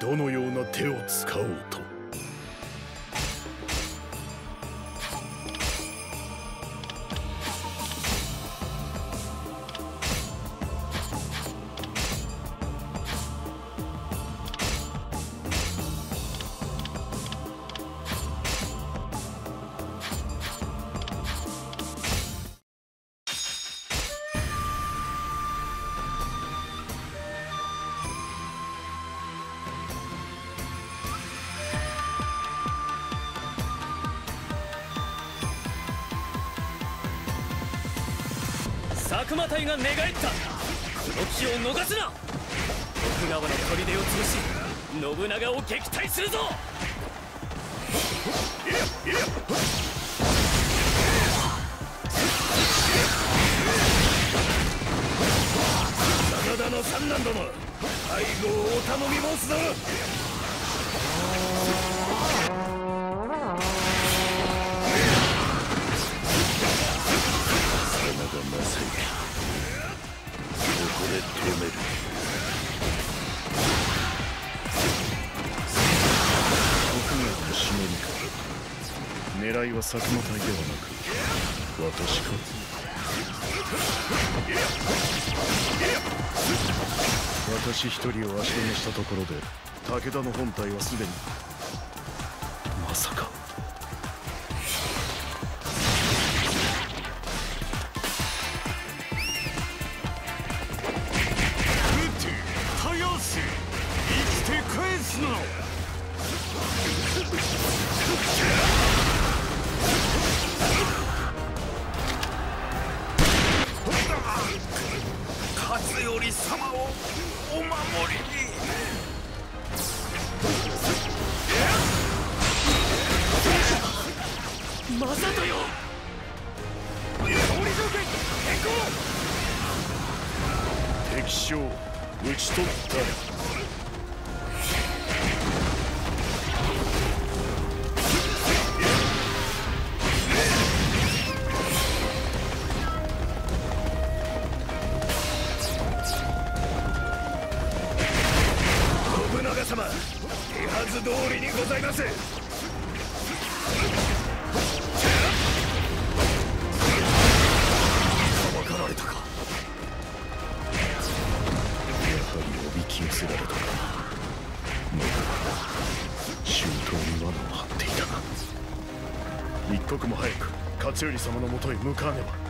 どのような手を使おうと。佐久間隊が寝返った。この機を逃すな。徳川の砦を潰し信長を撃退するぞ。真田の三男殿背後をお頼み申すぞ。で止める。徳川のしのりか狙いは佐久間隊ではなく私か？私一人を足止めしたところで武田の本体はすでに。まさか。敵将討ち取った。せられたが周到に罠を張っていた。一刻も早く勝頼様のもとへ向かわねば。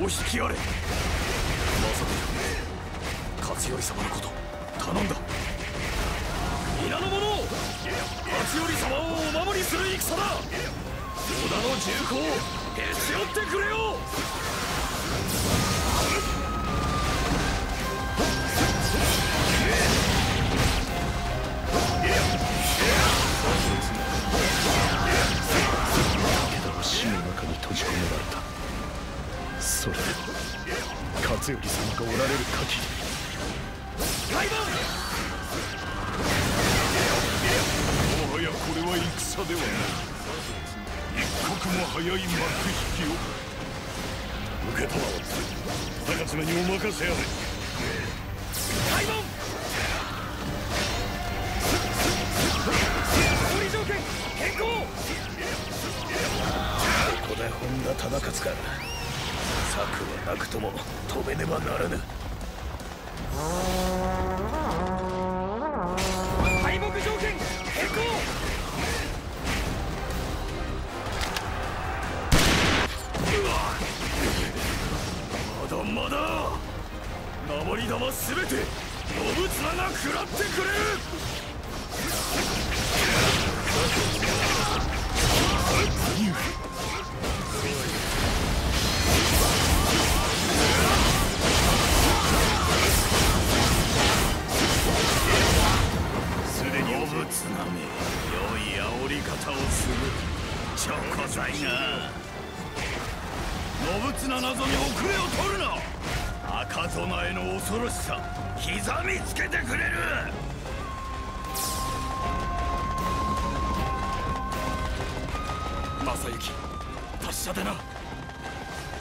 お引きあれ。まさか勝頼様のこと。頼んだ。皆の者勝頼様をお守りする戦だ。織田の重厚へし折ってくれよ。れは戦ではない一刻も早い幕引きを受けたまわ高爪にお任せあれ開門。条件変更ここで本田忠勝か策はなくとも止めねばならぬ。まだ。守り玉すべて信綱が食らってくれ。る信綱謎に遅れを取るな。赤備えの恐ろしさ刻みつけてくれる。正幸達者でな。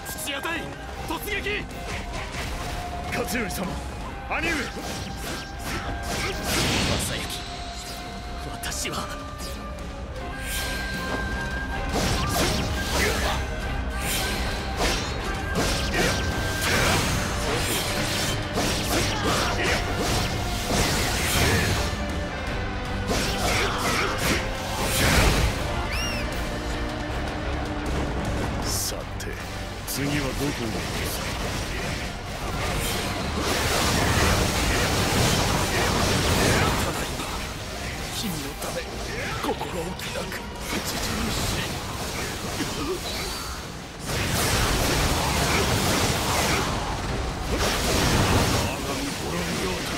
土屋隊突撃。勝頼様兄上。正幸私は次はどこをえ、ただいま君のため心置きなく自陣し我が身滅びようと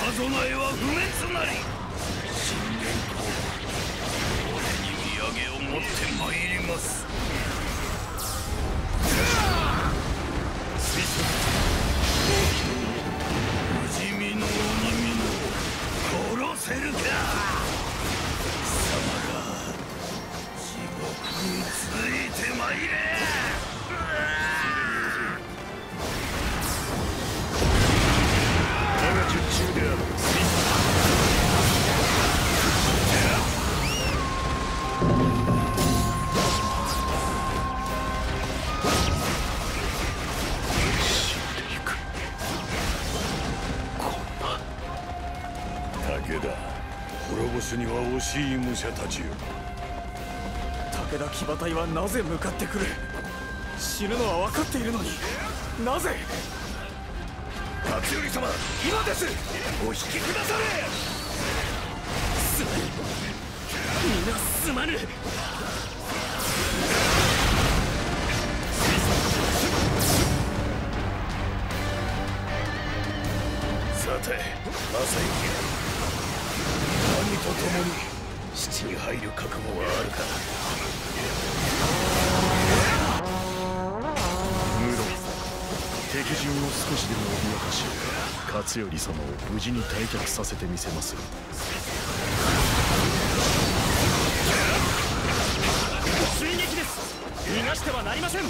赤備えは不滅なり。信玄公俺に土産を持って参ります。不死身の鬼見の殺せるか。貴様ら地獄についてまいれ。すには惜しい武者たちよ。武田騎馬隊はなぜ向かってくる？死ぬのは分かっているのに。なぜ？勝頼様今です！お引きくだされ！すまぬ皆すまぬ。さて正行兄と共に。七に入る覚悟はあるか無論敵陣を少しでも脅かし勝頼様を無事に退却させてみせます。よ追撃です。逃がしてはなりません。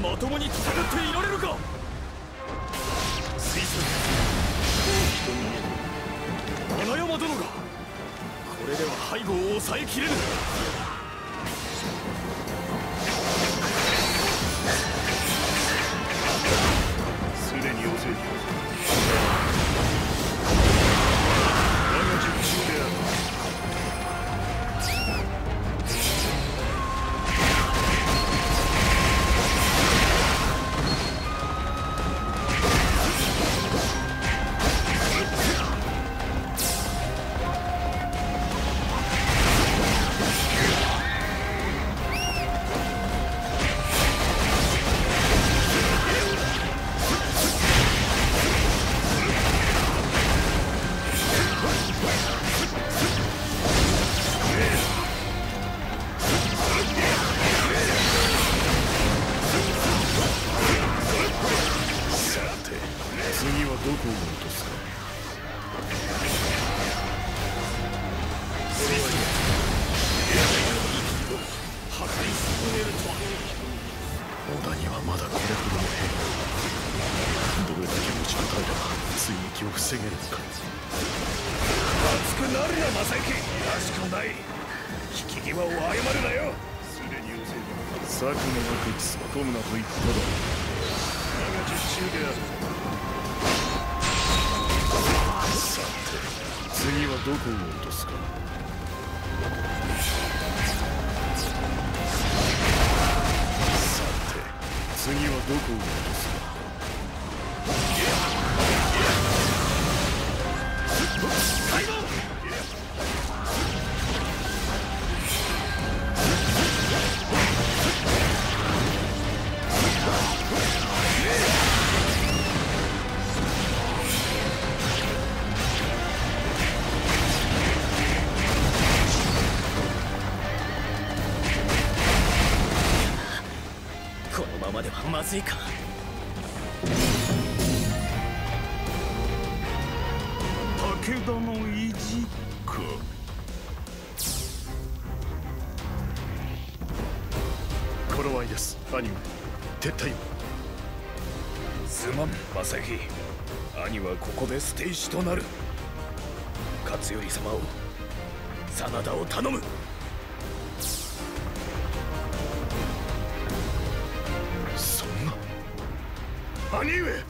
まともに戦っていられるか？水素花山殿がこれでは背後を抑えきれぬ。すでに遅い次はどこを落とすか。破壊損ねるとは織田にはまだこれほどの兵が。どれだけ持ちこたえれば追撃を防げるのか。熱くなるな正行らしくない。引き際を誤るなよ。すでに遅い策もなく突っ込むなと言っただろう。我が術中である。さて次はどこを落とすか？さて次はどこを落とす？かまずいか。武田の意地か。頃合いです。兄上。撤退すまん正行兄はここで捨て石となる。勝頼様を真田を頼む。兄上